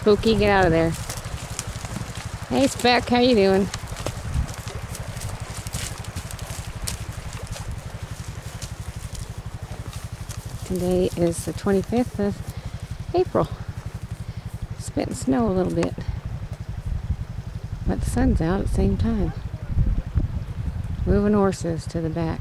Spookie, get out of there. Hey, Spec, how you doing? Today is the 25th of April. Spitting snow a little bit. But the sun's out at the same time. Moving horses to the back.